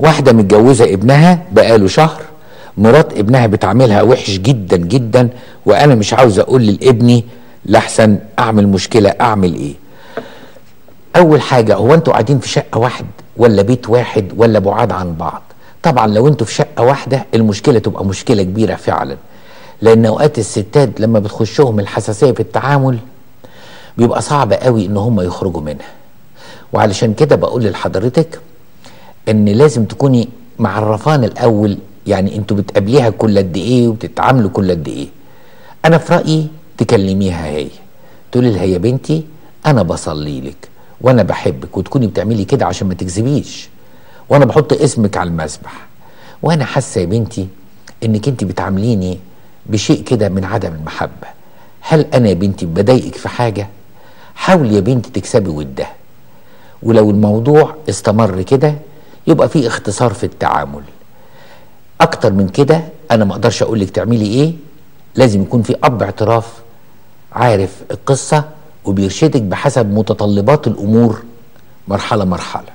واحدة متجوزة ابنها بقاله شهر مرات ابنها بتعاملها وحش جدا جدا وأنا مش عاوز أقول لابني لحسن أعمل مشكلة أعمل إيه؟ أول حاجة هو أنتوا قاعدين في شقة واحد ولا بيت واحد ولا بعاد عن بعض؟ طبعا لو أنتوا في شقة واحدة المشكلة تبقى مشكلة كبيرة فعلا. لأن أوقات الستات لما بتخشهم الحساسية في التعامل بيبقى صعب قوي إن هم يخرجوا منها. وعلشان كده بقول لحضرتك إن لازم تكوني معرفان الأول. يعني أنتوا بتقابليها كل قد إيه وبتتعاملوا كل قد إيه. أنا في رأيي تكلميها هي. تقولي لها يا بنتي أنا بصلي لك وأنا بحبك وتكوني بتعملي كده عشان ما تكذبيش. وأنا بحط اسمك على المسبح. وأنا حاسة يا بنتي إنك انت بتعامليني بشيء كده من عدم المحبة. هل أنا يا بنتي بضايقك في حاجة؟ حاولي يا بنتي تكسبي ودها. ولو الموضوع استمر كده يبقى في اختصار في التعامل. أكتر من كده أنا ما أقدرش أقول لك تعملي إيه لازم يكون في أب اعتراف عارف القصة وبيرشدك بحسب متطلبات الأمور مرحلة مرحلة.